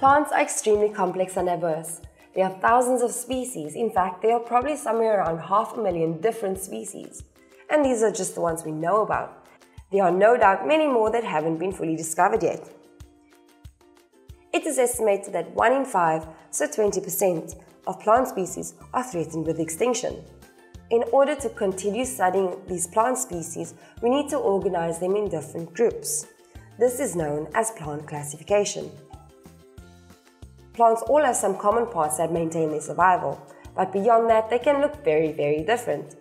Plants are extremely complex and diverse. They have thousands of species. In fact, there are probably somewhere around half a million different species. And these are just the ones we know about. There are no doubt many more that haven't been fully discovered yet. It is estimated that 1 in 5, so 20%, of plant species are threatened with extinction. In order to continue studying these plant species, we need to organize them in different groups. This is known as plant classification. Plants all have some common parts that maintain their survival, but beyond that, they can look very, very different.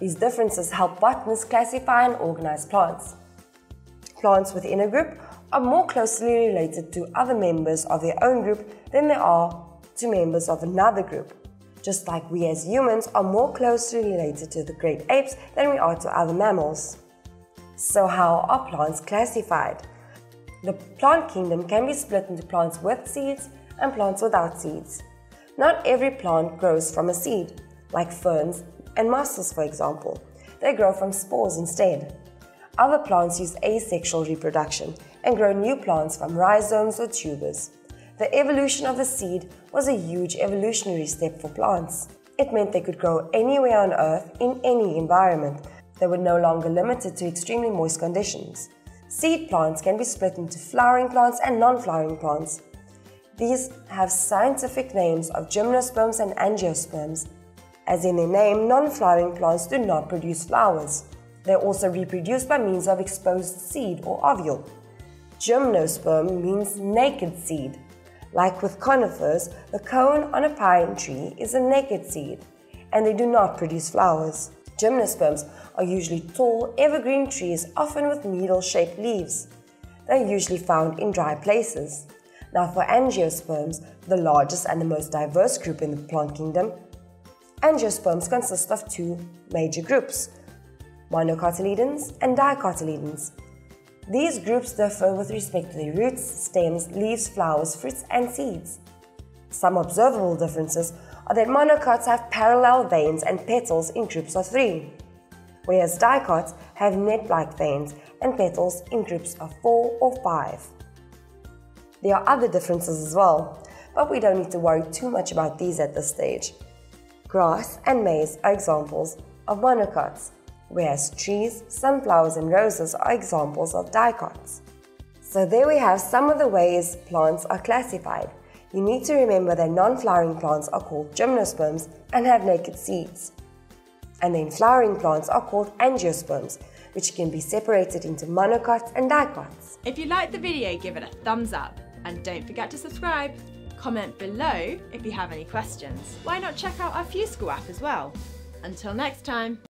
These differences help botanists classify and organize plants. Plants within a group are more closely related to other members of their own group than they are to members of another group, just like we as humans are more closely related to the great apes than we are to other mammals. So, how are plants classified? The plant kingdom can be split into plants with seeds and plants without seeds. Not every plant grows from a seed, like ferns and mosses, for example. They grow from spores instead. Other plants use asexual reproduction and grow new plants from rhizomes or tubers. The evolution of the seed was a huge evolutionary step for plants. It meant they could grow anywhere on Earth in any environment. They were no longer limited to extremely moist conditions. Seed plants can be split into flowering plants and non flowering plants. These have scientific names of gymnosperms and angiosperms. As in their name, non-flowering plants do not produce flowers. They also reproduce by means of exposed seed or ovule. Gymnosperm means naked seed. Like with conifers, the cone on a pine tree is a naked seed, and they do not produce flowers. Gymnosperms are usually tall, evergreen trees, often with needle-shaped leaves. They are usually found in dry places. Now, for angiosperms, the largest and the most diverse group in the plant kingdom, angiosperms consist of two major groups monocotyledons and dicotyledons. These groups differ with respect to their roots, stems, leaves, flowers, fruits, and seeds. Some observable differences are that monocots have parallel veins and petals in groups of three, whereas dicots have net-like veins and petals in groups of four or five. There are other differences as well, but we don't need to worry too much about these at this stage. Grass and maize are examples of monocots, whereas trees, sunflowers, and roses are examples of dicots. So there we have some of the ways plants are classified. You need to remember that non-flowering plants are called gymnosperms and have naked seeds. And then flowering plants are called angiosperms, which can be separated into monocots and dicots. If you liked the video, give it a thumbs up. And don't forget to subscribe. Comment below if you have any questions. Why not check out our FuseSchool app as well? Until next time.